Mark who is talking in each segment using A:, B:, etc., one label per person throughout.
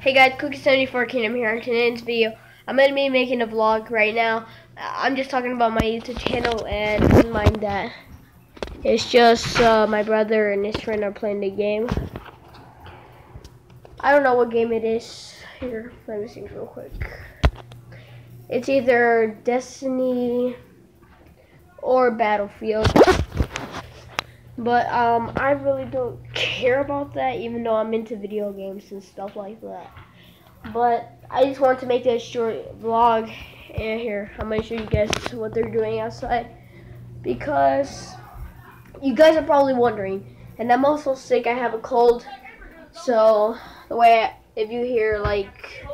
A: Hey guys, Cookie74 Kingdom here. In today's video, I'm going to be making a vlog right now. I'm just talking about my YouTube channel and don't mind that. It's just uh, my brother and his friend are playing the game. I don't know what game it is. Here, let me see real quick. It's either Destiny or Battlefield. But um, I really don't care about that, even though I'm into video games and stuff like that. But I just want to make this short vlog. And here, I'm gonna show you guys what they're doing outside because you guys are probably wondering. And I'm also sick. I have a cold, so the way I, if you hear like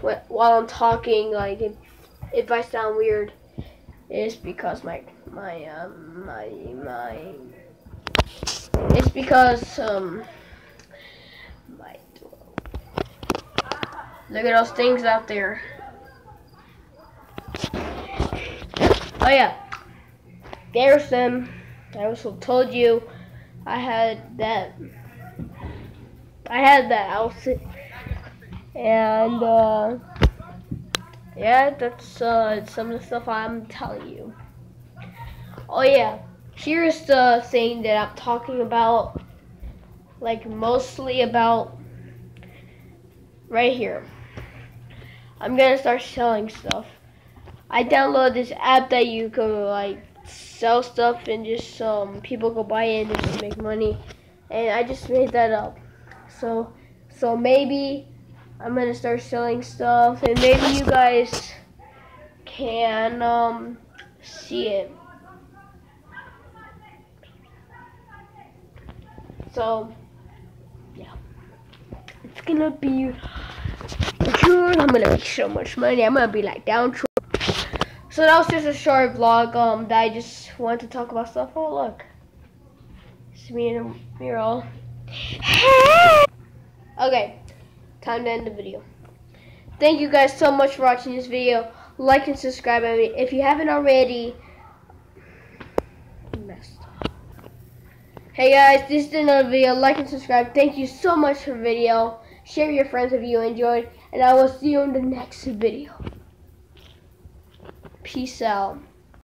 A: while I'm talking, like if if I sound weird, it's because my my um my my it's because um my look at those things out there. Oh yeah, there's them. I also told you I had that. I had that outfit, and uh, yeah, that's uh, some of the stuff I'm telling you. Oh yeah here's the thing that I'm talking about, like mostly about right here. I'm gonna start selling stuff. I downloaded this app that you can like sell stuff and just um people go buy it and just make money. And I just made that up. So so maybe I'm gonna start selling stuff and maybe you guys can um see it. So, yeah. It's gonna be good. I'm gonna make so much money. I'm gonna be like down. So that was just a short vlog um, that I just wanted to talk about stuff. Oh, look. It's me and a mural. okay. Time to end the video. Thank you guys so much for watching this video. Like and subscribe. I mean, if you haven't already, Hey guys, this is another video. Like and subscribe. Thank you so much for video. Share your friends if you enjoyed. And I will see you in the next video. Peace out.